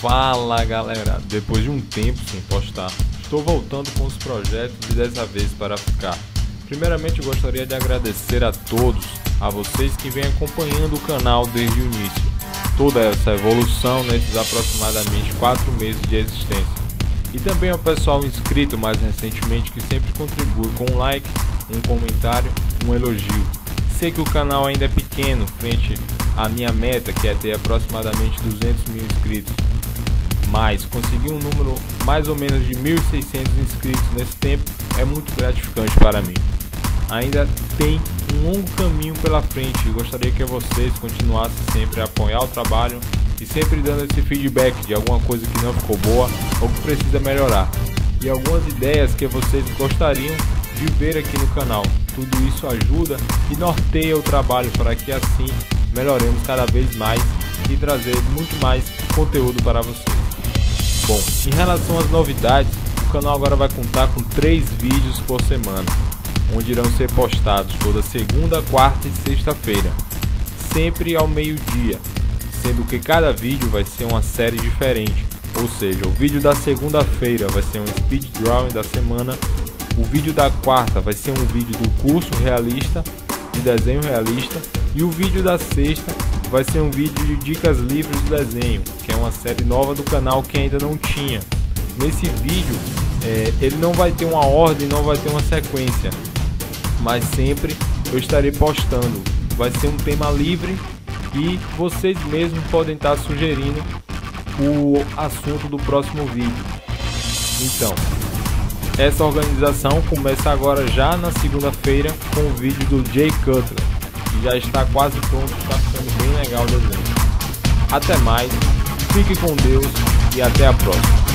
Fala galera, depois de um tempo sem postar, estou voltando com os projetos e dessa vez para ficar. Primeiramente gostaria de agradecer a todos, a vocês que vêm acompanhando o canal desde o início, toda essa evolução nesses aproximadamente 4 meses de existência. E também ao pessoal inscrito mais recentemente que sempre contribui com um like, um comentário, um elogio. Sei que o canal ainda é pequeno frente à minha meta que é ter aproximadamente 200 mil inscritos mas conseguir um número mais ou menos de 1.600 inscritos nesse tempo é muito gratificante para mim. Ainda tem um longo caminho pela frente e gostaria que vocês continuassem sempre a apoiar o trabalho e sempre dando esse feedback de alguma coisa que não ficou boa ou que precisa melhorar e algumas ideias que vocês gostariam de ver aqui no canal. Tudo isso ajuda e norteia o trabalho para que assim melhoremos cada vez mais e trazer muito mais conteúdo para vocês. Bom, em relação às novidades, o canal agora vai contar com três vídeos por semana, onde irão ser postados toda segunda, quarta e sexta-feira, sempre ao meio-dia, sendo que cada vídeo vai ser uma série diferente. Ou seja, o vídeo da segunda-feira vai ser um speed drawing da semana, o vídeo da quarta vai ser um vídeo do curso realista de desenho realista e o vídeo da sexta vai ser um vídeo de dicas livres de desenho, que é uma série nova do canal que ainda não tinha. Nesse vídeo, é, ele não vai ter uma ordem, não vai ter uma sequência, mas sempre eu estarei postando. Vai ser um tema livre e vocês mesmos podem estar sugerindo o assunto do próximo vídeo. Então, essa organização começa agora já na segunda-feira com o vídeo do Jay Cutler, que já está quase pronto, está ficando bem legal o desenho. Até mais, fique com Deus e até a próxima.